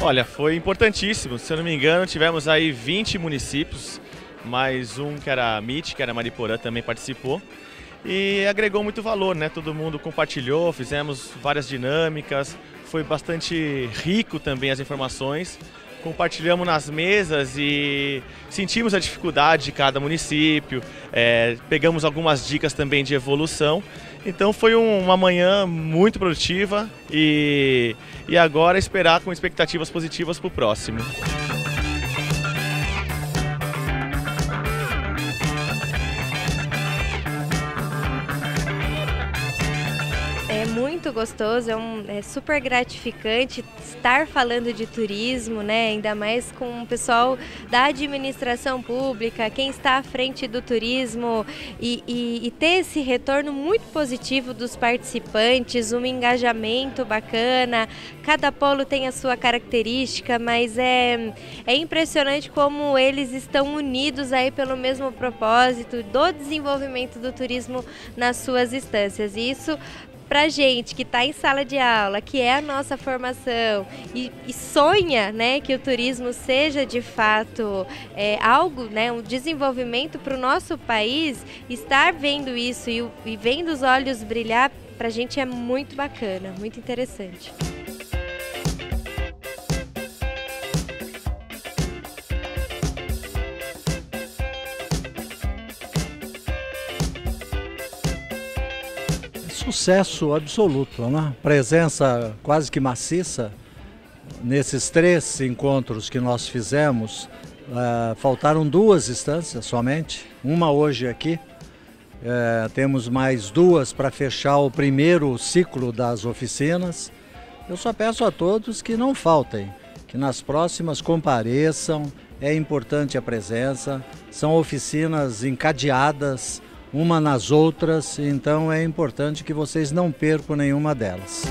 Olha, foi importantíssimo. Se eu não me engano, tivemos aí 20 municípios, mais um que era a MIT, que era Mariporã, também participou. E agregou muito valor, né? Todo mundo compartilhou, fizemos várias dinâmicas, foi bastante rico também as informações. Compartilhamos nas mesas e sentimos a dificuldade de cada município, é, pegamos algumas dicas também de evolução. Então foi um, uma manhã muito produtiva e, e agora esperar com expectativas positivas para o próximo. Muito gostoso, é, um, é super gratificante estar falando de turismo, né? Ainda mais com o pessoal da administração pública, quem está à frente do turismo e, e, e ter esse retorno muito positivo dos participantes, um engajamento bacana. Cada polo tem a sua característica, mas é, é impressionante como eles estão unidos aí pelo mesmo propósito do desenvolvimento do turismo nas suas instâncias. E isso para gente que está em sala de aula, que é a nossa formação e, e sonha, né, que o turismo seja de fato é, algo, né, um desenvolvimento para o nosso país, estar vendo isso e, e vendo os olhos brilhar, para a gente é muito bacana, muito interessante. Sucesso absoluto, né? Presença quase que maciça nesses três encontros que nós fizemos. Uh, faltaram duas instâncias somente, uma hoje aqui. Uh, temos mais duas para fechar o primeiro ciclo das oficinas. Eu só peço a todos que não faltem, que nas próximas compareçam. É importante a presença. São oficinas encadeadas uma nas outras, então é importante que vocês não percam nenhuma delas.